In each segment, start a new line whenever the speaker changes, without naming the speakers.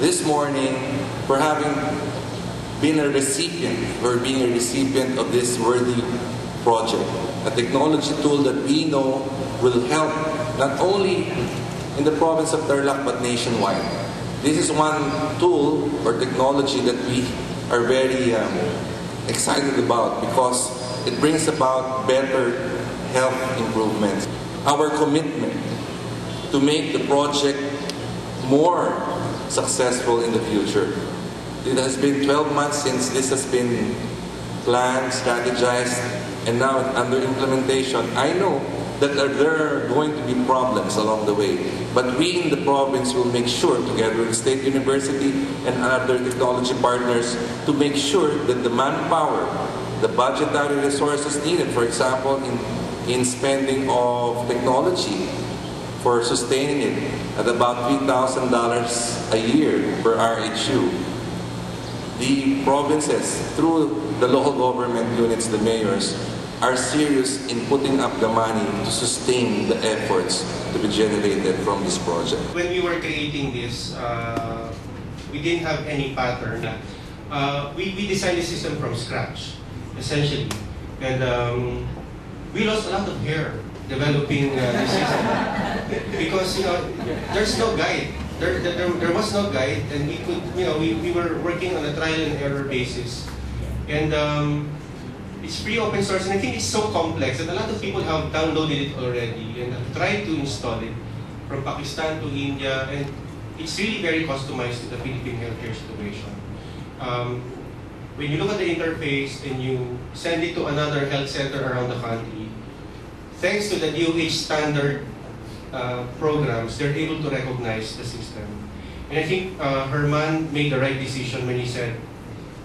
this morning for having been a recipient, for being a recipient of this worthy project. A technology tool that we know will help not only in the province of Tarlac but nationwide. This is one tool or technology that we are very um, excited about because it brings about better health improvements. Our commitment to make the project more successful in the future. It has been 12 months since this has been planned, strategized, and now under implementation. I know that there are going to be problems along the way, but we in the province will make sure, together with State University and other technology partners, to make sure that the manpower, the budgetary resources needed, for example, in, in spending of technology for sustaining it at about $3,000 a year per RHU, the provinces, through the local government units, the mayors, are serious in putting up the money to sustain the efforts to be generated from this project.
When we were creating this, uh, we didn't have any pattern. Uh, we, we designed the system from scratch, essentially. And um, we lost a lot of hair developing uh, system. because, you know, there's no guide. There, there, there was no guide, and we could, you know, we, we were working on a trial and error basis. And um, it's free open source, and I think it's so complex that a lot of people have downloaded it already and have tried to install it from Pakistan to India, and it's really very customized to the Philippine healthcare situation. Um, when you look at the interface and you send it to another health center around the country, thanks to the DOH standard uh, programs, they're able to recognize the system. And I think uh, Herman made the right decision when he said,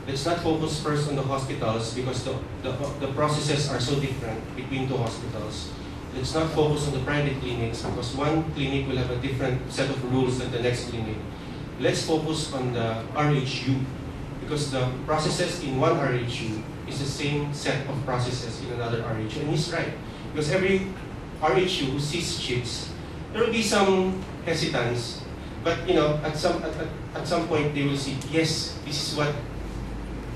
let's not focus first on the hospitals because the, the, the processes are so different between two hospitals. Let's not focus on the private clinics because one clinic will have a different set of rules than the next clinic. Let's focus on the RHU because the processes in one RHU is the same set of processes in another RHU. And he's right because every RHU sees CHITS. There will be some hesitance, but you know, at some at, at, at some point they will see, yes, this is what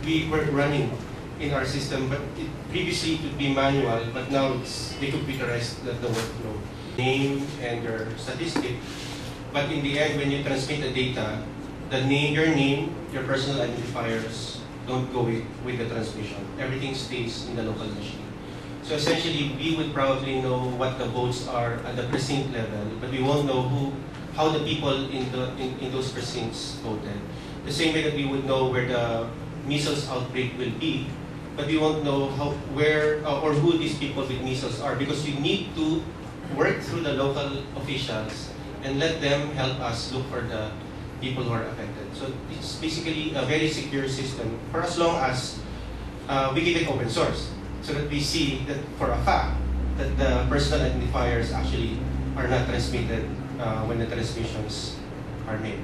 we were running in our system, but it, previously it would be manual, but now it's they computerized the, the workflow. Name and your statistic, but in the end, when you transmit the data, the name, your name, your personal identifiers don't go with, with the transmission. Everything stays in the local machine. So essentially, we would probably know what the votes are at the precinct level, but we won't know who, how the people in, the, in, in those precincts voted. The same way that we would know where the measles outbreak will be, but we won't know how, where uh, or who these people with measles are because we need to work through the local officials and let them help us look for the people who are affected. So it's basically a very secure system for as long as uh, we keep it open source so that we see that for a fact that the personal identifiers actually are not transmitted uh, when the transmissions are made.